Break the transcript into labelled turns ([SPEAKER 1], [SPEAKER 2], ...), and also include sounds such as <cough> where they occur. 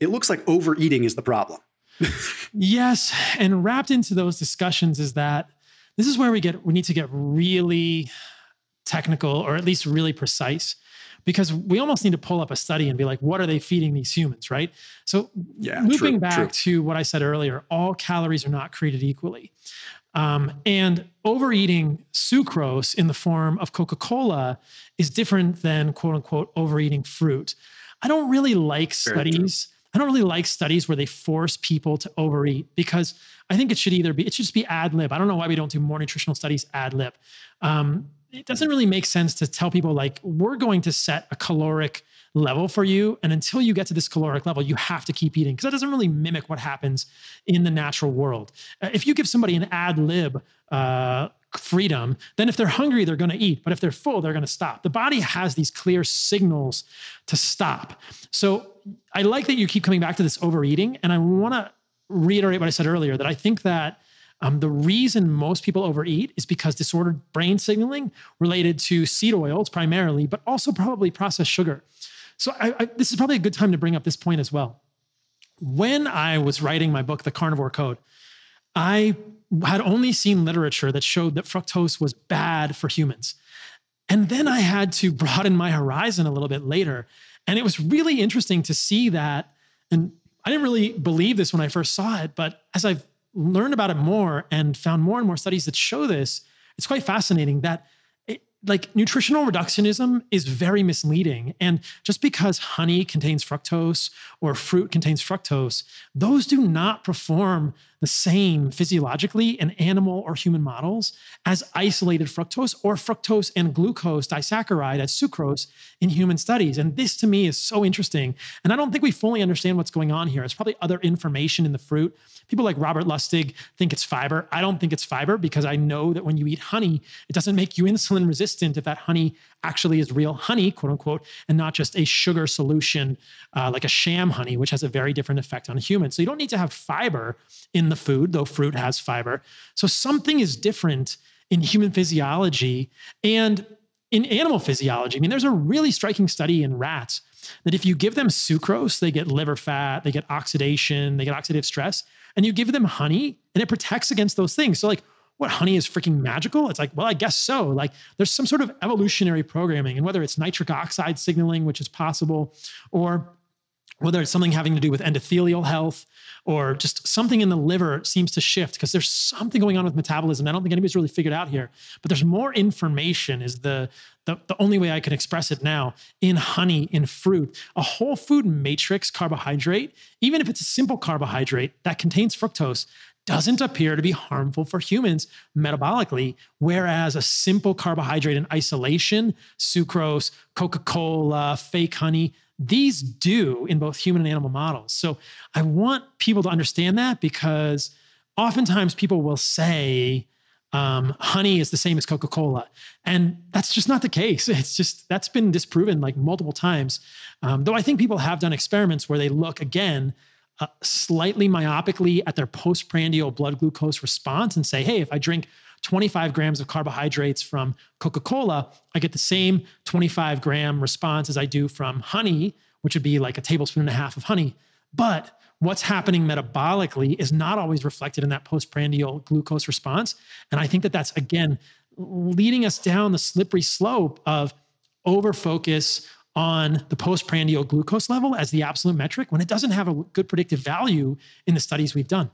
[SPEAKER 1] it looks like overeating is the problem.
[SPEAKER 2] yes. And wrapped into those discussions is that this is where we get we need to get really technical or at least really precise because we almost need to pull up a study and be like what are they feeding these humans right so yeah looping true, back true. to what i said earlier all calories are not created equally um, and overeating sucrose in the form of coca-cola is different than quote unquote overeating fruit i don't really like studies I don't really like studies where they force people to overeat because I think it should either be, it should just be ad lib. I don't know why we don't do more nutritional studies ad lib. Um, it doesn't really make sense to tell people like, we're going to set a caloric level for you. And until you get to this caloric level, you have to keep eating because that doesn't really mimic what happens in the natural world. Uh, if you give somebody an ad lib uh, freedom, then if they're hungry, they're going to eat. But if they're full, they're going to stop. The body has these clear signals to stop. So I like that you keep coming back to this overeating. And I want to reiterate what I said earlier that I think that um, the reason most people overeat is because disordered brain signaling related to seed oils primarily, but also probably processed sugar. So I, I, this is probably a good time to bring up this point as well. When I was writing my book, The Carnivore Code, I had only seen literature that showed that fructose was bad for humans. And then I had to broaden my horizon a little bit later. And it was really interesting to see that. And I didn't really believe this when I first saw it, but as I've learned about it more and found more and more studies that show this, it's quite fascinating that like nutritional reductionism is very misleading. And just because honey contains fructose or fruit contains fructose, those do not perform the same physiologically in animal or human models as isolated fructose or fructose and glucose disaccharide as sucrose in human studies. And this to me is so interesting. And I don't think we fully understand what's going on here. It's probably other information in the fruit. People like Robert Lustig think it's fiber. I don't think it's fiber because I know that when you eat honey, it doesn't make you insulin resistant if that honey actually is real honey, quote unquote, and not just a sugar solution uh, like a sham honey, which has a very different effect on humans. So you don't need to have fiber in the food, though fruit has fiber. So something is different in human physiology and in animal physiology. I mean, there's a really striking study in rats that if you give them sucrose, they get liver fat, they get oxidation, they get oxidative stress, and you give them honey and it protects against those things. So, like, what honey is freaking magical? It's like, well, I guess so. Like there's some sort of evolutionary programming, and whether it's nitric oxide signaling, which is possible, or whether it's something having to do with endothelial health or just something in the liver seems to shift because there's something going on with metabolism. I don't think anybody's really figured out here, but there's more information is the, the, the only way I can express it now in honey, in fruit, a whole food matrix carbohydrate, even if it's a simple carbohydrate that contains fructose, doesn't appear to be harmful for humans metabolically, whereas a simple carbohydrate in isolation, sucrose, Coca Cola, fake honey, these do in both human and animal models. So I want people to understand that because oftentimes people will say, um, honey is the same as Coca Cola. And that's just not the case. <laughs> It's just, that's been disproven like multiple times. Um, though I think people have done experiments where they look again uh, slightly myopically at their postprandial blood glucose response and say, hey, if I drink 25 grams of carbohydrates from Coca Cola, I get the same 25 gram response as I do from honey, which would be like a tablespoon and a half of honey. But what's happening metabolically is not always reflected in that postprandial glucose response. And I think that that's, again, leading us down the slippery slope of over focus on the postprandial glucose level as the absolute metric when it doesn't have a good predictive value in the studies we've done.